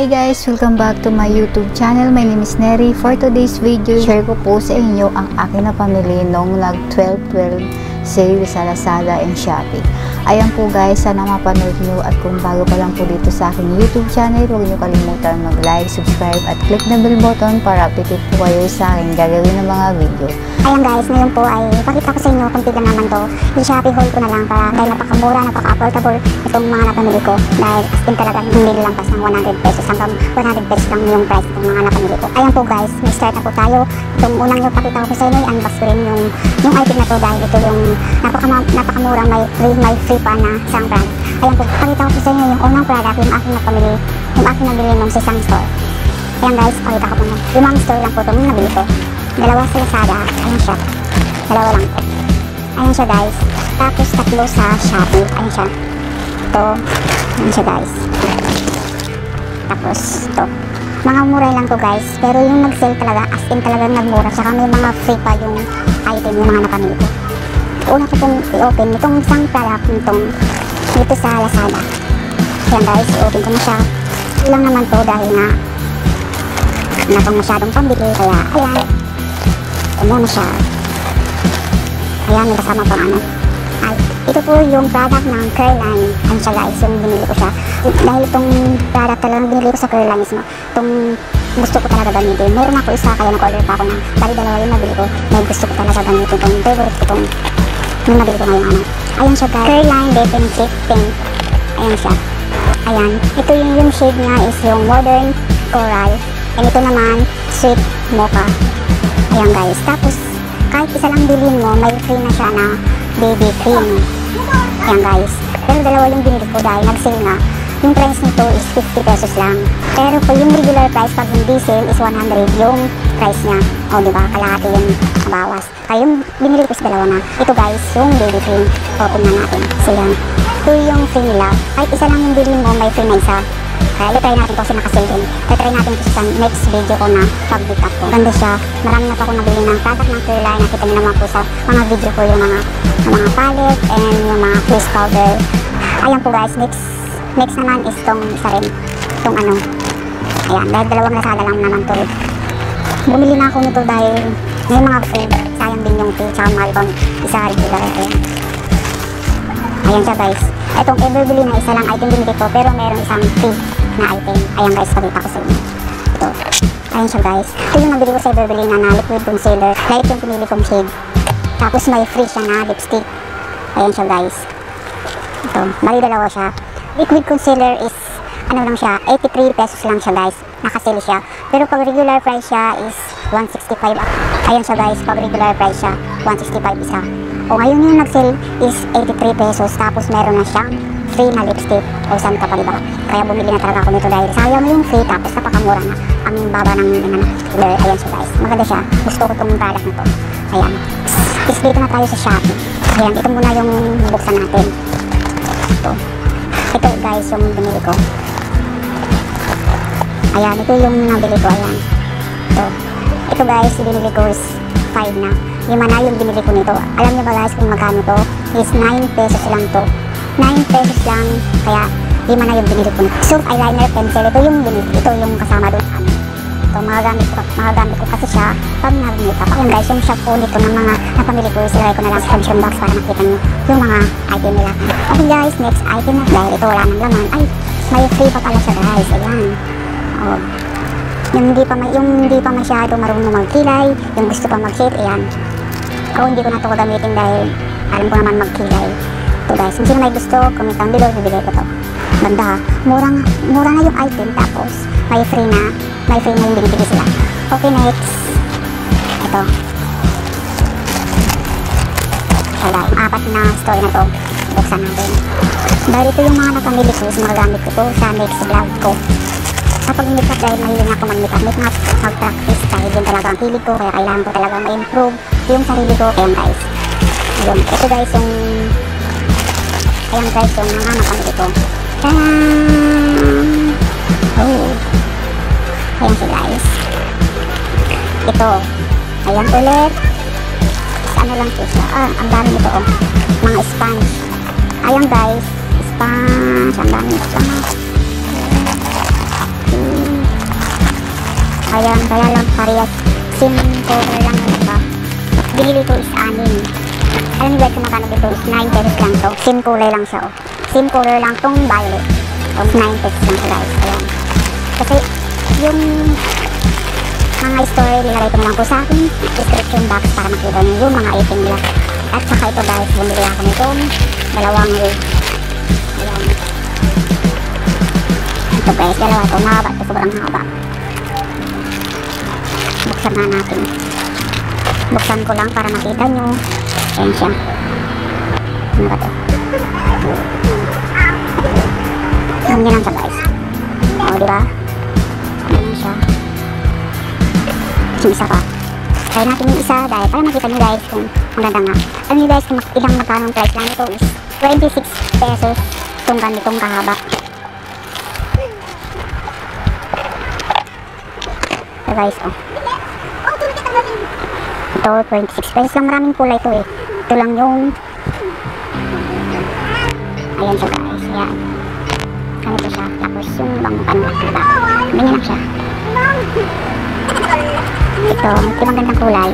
Hi guys! Welcome back to my YouTube channel. My name is Neri. For today's video, share ko po sa inyo ang akin na pamili nung nag 12-12 sale sa Lazada and Shopee. Ayan po guys, sana mapanood nyo at kung bago pa lang po dito sa aking YouTube channel, huwag nyo kalimutan mag-like, subscribe at click the bell button para updated po kayo sa aking gagawin ng mga video. Ayan guys, ngayon po ay pakita ko sa inyo kung tignan naman to. Yung Shopee haul ko na lang para dahil napakamura, napaka-affordable itong mga napamili ko. Dahil as in talaga hindi lampas ng 100 pesos hanggang 100 pesos lang yung price ng mga napamili ko. Ayan po guys, may start na po tayo. Itong unang yung pakita ko sa inyo, i-unbox ko rin yung, yung item na to dahil ito yung napaka, napakamura, may may free pa na isang brand. Ayan po, pakita ko po sa inyo yung unang product, yung aking napamili, yung aking nabili nung sa isang store. Ayan guys, pakita ko po na. Limang store lang po itong nabili ko. Dalawa sa Lazada. Ayan siya. Dalawa lang po. Ayan siya guys. Tapos tatlo sa Shopee. Ayan siya. Ito. Ayan siya guys. Tapos ito. Mga mura lang to guys. Pero yung nag-sale talaga, as in talagang nagmura. Tsaka may mga free pa yung item yung mga napamili ko. Una ko pong i-open itong isang product nitong dito sa Lazada. Ayan guys, i-open ko na siya. Ilang naman to dahil nga na pang masyadong pambili kaya ayan ito muna siya ayan may kasama pang ano ay ito po yung product ng Curline ano siya guys yung binili ko siya dahil itong product talagang binili ko sa Curline mismo. Itong gusto ko talaga gamitin meron ako isa kaya nag-order pa ako ng bali dalawa yung nabili ko dahil gusto ko talaga gamitin itong favorite ko itong yung nabili ko ngayon ano ayan siya guys Curline Definitive Pink ayan siya ayan ito yung, yung shade niya is yung Modern Coral And ito naman, sweet mocha. Ayan guys. Tapos, kahit isa lang bilhin mo, may free na siya na baby cream. Ayan guys. Pero dalawa yung binili ko dahil nag-sale nga. Yung price nito is 50 pesos lang. Pero po yung regular price pag hindi sale is 100 yung price niya. O diba? Kalahati yung bawas. Kaya yung binili ko is dalawa na. Ito guys, yung baby cream. Open na natin. So yan. Ito yung free nila. Kahit isa lang yung bilhin mo, may free na isa. Kaya i-try natin to kasi nakasale din. I-try natin to sa next video ko na pag-beat up ko. Ganda siya. Marami na pa akong nabili ng product ng Careline. Nakita niyo naman po sa mga video ko yung mga, yung mga palette and yung mga face powder. Ayan po guys, next next naman is tong isa rin. Tong ano. Ayan, dahil dalawang lasada lang naman to. Bumili na ako nito dahil may mga free. Sayang din yung fee. Tsaka mahal pang isa regular. Ayan. Ayan siya guys. Itong Everbili na isa lang item din dito pero meron isang free na item. Ayan guys, pakita ko sa inyo. Ito. Ayan siya guys. Ito yung nabili ko sa Everbili na na liquid concealer. Light yung pinili kong shade. Tapos may free siya na lipstick. Ayan siya guys. Ito. Bali dalawa siya. Liquid concealer is ano lang siya, 83 pesos lang siya guys. Nakasale siya. Pero pag regular price siya is 165. Ayan siya guys, pag regular price siya, 165 isa. O ngayon yung nag-sale is 83 pesos tapos meron na siyang free na lipstick. O saan ka pa diba? Kaya bumili na talaga ako nito dahil sayang yung free tapos napakamura na. Ang baba ng color. Ayan siya guys. Maganda siya. Gusto ko itong product na to. Ayan. Is dito na tayo sa Shopee. Ayan, ito muna yung buksan natin. Ito. Guys yung binili ko. Ayan, ito yung nabili ko. Ayan. Ito. Ito guys, binili ko is 5 na. Lima na yung binili ko nito. Alam niyo ba guys kung magkano to? Is 9 pesos lang to. 9 pesos lang. Kaya lima na yung binili ko nito. So, eyeliner, pencil. Ito yung binili. Ito yung kasama doon. Ito, magagamit ko, magagamit ko kasi siya pag nag-makeup. Ayan guys, yung shop po nito ng mga napamili ko, isilagay ko na lang sa description box para makita niyo yung mga item nila. Okay guys, next item na. Dahil ito wala ng laman. Ay, may free pa pala siya guys. Ayan. Oh. Yung hindi pa yung hindi pa masyado marunong magkilay, yung gusto pa mag-shade, ayan. Ako hindi ko na ito gagamitin dahil alam ko naman magkilay. Ito guys, kung sino may gusto, comment down below, bibigay ko to. Ganda ha. Murang, mura na yung item tapos may free na, may na yung binibigay sila. Okay, next. Ito. Guys, apat na story na to. Buksan natin. Dahil ito yung mga napamili ko, magagamit ko to sa next vlog ko kapag makeup dahil mahilig nga ako mag-makeup makeup mag-practice dahil yun talaga ang hilig ko kaya kailangan ko talaga ma-improve yung sarili ko ayan guys yun ito guys yung ayan guys yung mga nakamili ko Tadaan! oh si guys ito ayan ulit ano lang po siya ah ang dami nito oh mga sponge ayan guys sponge ang dami nito Ayan, kaya lang parehas. Sim lang iba. Binili ko is anin. Alam niyo guys kung magkano dito is 9 pesos lang to. Sim lang siya oh. Sim lang tong violet. So, 9 pesos lang siya guys. Ayan. Kasi yung mga story nilagay ko na lang po sa aking description box para makita niyo yung mga item nila. At saka ito guys, bumili ako nitong dalawang. Ayan. Ito guys, dalawa ito. Mahaba ito, sobrang haba. Buksan na natin. Buksan ko lang para makita nyo. Ayan siya. Ano ba ito? Nyo lang siya guys. O, di Yung isa pa. Try natin yung isa dahil para makita nyo guys kung ang ganda nga. Alam nyo guys kung ilang magkano ang price lang ito is 26 pesos itong ganitong kahaba. So guys, oh. Ito, 26 pesos lang. Maraming kulay ito eh. Ito lang yung... Ayan siya guys. Ayan. Ganito siya. Tapos yung bang ano, diba? Ganyan lang siya. Ito, ito magandang kulay.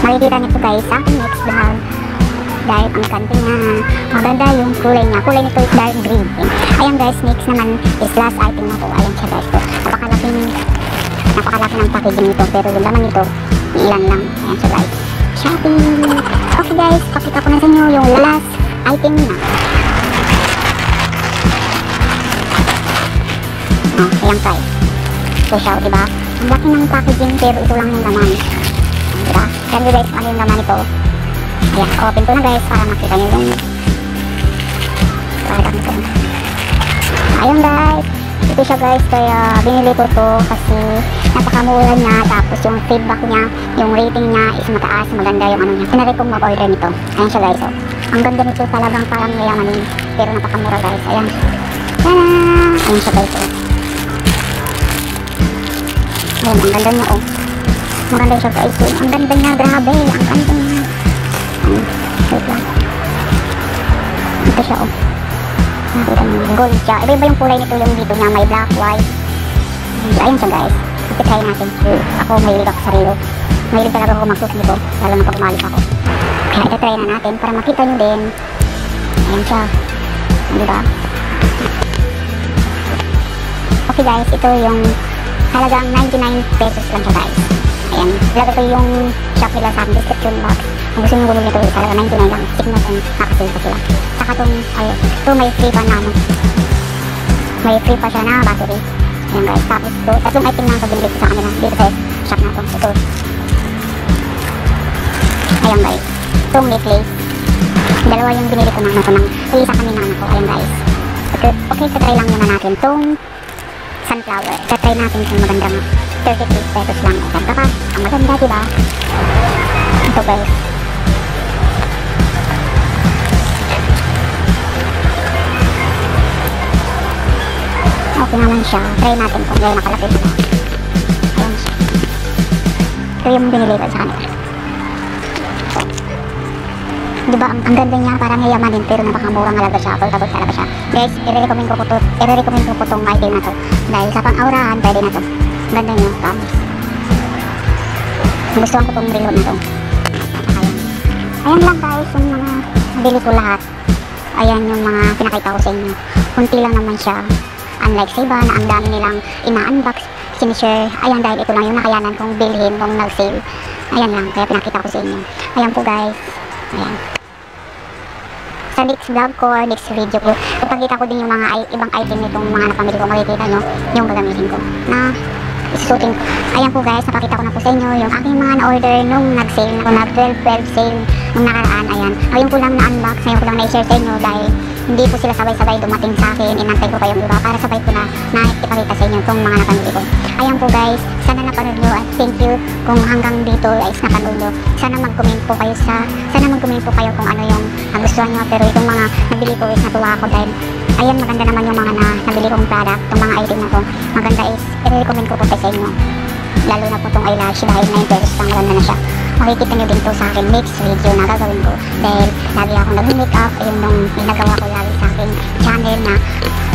Makikita niyo ito guys sa aking next vlog. Dahil ang kanto niya, maganda yung kulay niya. Kulay nito is dark green. Ayan guys, next naman is last item na to. Ayan siya guys. Napakalaking napakalaki ng packaging nito. Pero yung laman nito, ilan lang. Ayan siya guys. Shopping! Okay guys, pakita ko na sa inyo yung last item na. Oh, ayan guys. So siya, diba? Ang laki ng packaging pero ito lang yung laman. Diba? Kaya nyo guys, ano yung laman nito? Ayan, open ko na guys para makita nyo yung product nito. Ayun guys, ito siya guys, kaya binili ko to kasi napakamura niya, tapos yung feedback niya, yung rating niya is mataas, maganda yung ano niya. Sinari kong mag-order nito. Ayan siya guys, oh. Ang ganda nito talagang parang mayamanin, pero napakamura guys. Ayan. Tada! Ayan siya guys, oh. Ayan, ang ganda niya, oh. Maganda siya guys, oh. Ang ganda niya, grabe. Ang ganda niya. Ayan, wait lang. Ito siya, oh. Nakita niyo, gold siya. Iba-iba yung kulay nito, yung dito niya, may black, white. Ayan siya guys. Ipitry natin. Ako, mahilig ako sa rilo. Mahilig talaga ako magsuot dito, lalo na pag umalis ako. Kaya ito-try na natin para makita nyo din. Ayan siya. Diba? Okay guys, ito yung halagang 99 pesos lang siya guys. Ayan, ilagay ko yung shop nila sa description box. Kung gusto nyo bumili nito, talaga 99 lang. Check natin, nakasale pa sila. Saka itong, ay, ito may free pa na ano. May free pa siya na battery. Ayan guys, tapos ito, tatlong item lang binili ko sa kanila dito sa shop na ito. Ito. Ayan guys, itong necklace. Dalawa yung binili ko ng ano ko ng isa kami ng ano ko. Ayan guys. Okay, okay, so try lang muna natin itong sunflower. So try natin kung maganda nga. 33 pesos lang. Ganda ka. Ang maganda, diba? Ito guys. Okay naman siya. Try natin kung gano'n nakalaki siya. Ayan siya. Ito yung binili ko sa kanila. Diba, ang, ang ganda niya, parang yayamanin pero napakamurang halaga siya. Affordable talaga siya. Guys, i-recommend ko po to, i-recommend ko po tong item na to. Dahil sa pang-aurahan, pwede na to. Ganda niya, promise. Gustuhan ko tong relo na to. Ayan. Ayan lang guys, yung mga nabili ko lahat. Ayan yung mga pinakita ko sa inyo. Kunti lang naman siya. Unlike sa iba na ang dami nilang ina-unbox, sinishare. Ayan dahil ito lang yung nakayanan kong bilhin nung nag-sale. Ayan lang, kaya pinakita ko sa inyo. Ayan po guys. Ayan. Sa next vlog ko or next video ko, ipakita ko din yung mga ibang item nitong mga napamili ko. Makikita nyo yung gagamitin ko. Na isusutin ko. Ayan po guys, napakita ko na po sa inyo yung aking mga na-order nung nag-sale na nag 12-12 sale nung nakaraan. Ayan. Ngayon ko lang na-unbox, ngayon ko lang na-share sa inyo dahil hindi po sila sabay-sabay dumating sa akin. Inantay ko pa yung iba para sabay ko na na ipakita sa inyo itong mga napamili ko. Ayan po guys, sana napanood nyo at thank you kung hanggang dito guys napanood nyo. Sana mag-comment po kayo sa, sana mag-comment po kayo kung ano yung nagustuhan nyo. Pero itong mga nabili ko is natuwa ako dahil ayan maganda naman yung mga na, nabili kong product, itong mga item na to. Maganda is, i-recommend ko po sa inyo. Lalo na po itong eyelash dahil 9 pesos lang na siya. Makikita nyo din to sa akin next video na gagawin ko. Dahil lagi akong nag-makeup, ayun nung ginagawa ko lagi sa aking channel na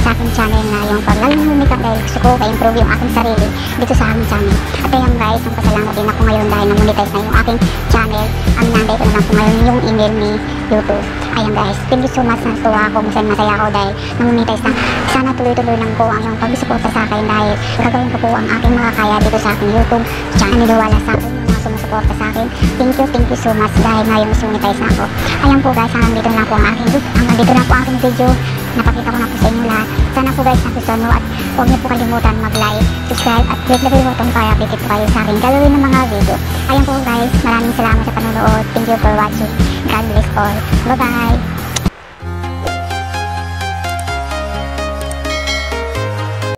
sa aking channel na yung paglalang humika dahil gusto ko ka-improve yung aking sarili dito sa aking channel. At ayan guys, nagpasalamat din ako ngayon dahil na-monetize na yung aking channel. Ang nanday ko na lang ngayon yung email ni YouTube. Ayan guys, thank you so much. Natuwa ako, masaya masaya ako dahil na-monetize na. Sana tuloy-tuloy lang po ang yung pag-suporta sa akin dahil gagawin ko po ang aking makakaya dito sa aking YouTube channel. Niniwala sa akin sumusuporta sa akin. Thank you, thank you so much dahil ngayon mas monetize na ako. Ayan po guys, hanggang dito na lang po ang aking hanggang dito na po ang aking video. Napakita ko na po sa inyo lahat. Sana po guys nagustuhan nyo at huwag niyo po kalimutan mag-like, subscribe at click the bell button para update po kayo sa akin gagawin ng mga video. Ayan po guys, maraming salamat sa panonood. Thank you for watching. God bless all. Bye-bye!